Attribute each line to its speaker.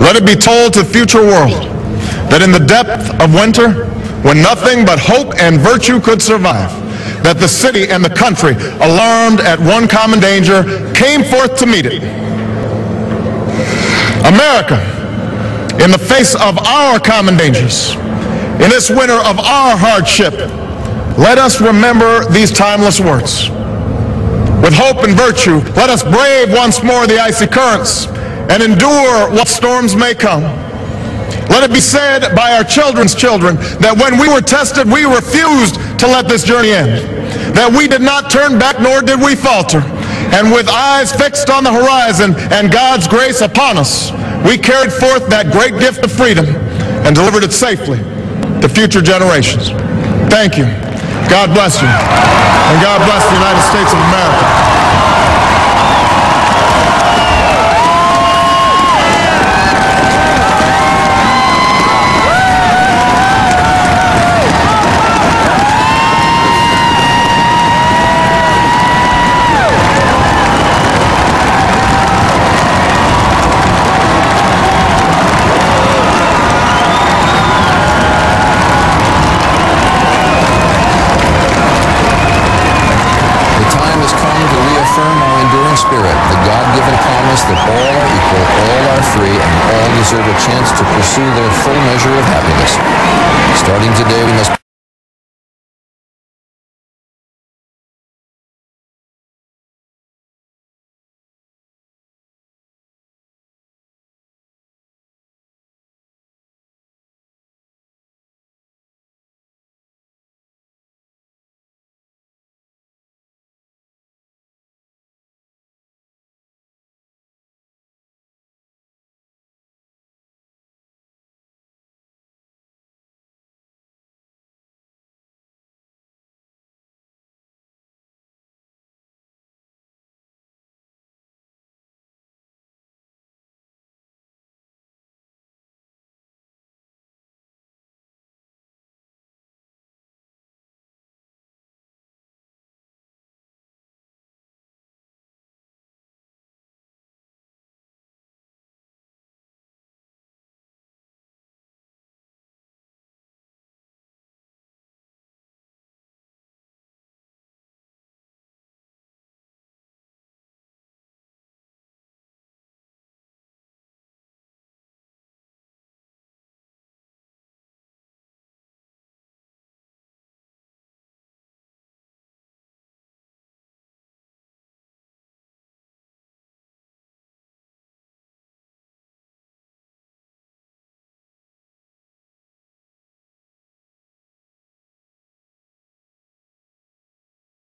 Speaker 1: Let it be told to the future world that in the depth of winter, when nothing but hope and virtue could survive, that the city and the country, alarmed at one common danger, came forth to meet it. America, in the face of our common dangers, in this winter of our hardship, let us remember these timeless words. With hope and virtue, let us brave once more the icy currents and endure what storms may come. Let it be said by our children's children that when we were tested, we refused to let this journey end. That we did not turn back, nor did we falter. And with eyes fixed on the horizon and God's grace upon us, we carried forth that great gift of freedom and delivered it safely to future generations. Thank you. God bless you. And God bless the United States of America.
Speaker 2: God-given promise that all are equal, all are free, and all deserve a chance to pursue their full measure of happiness.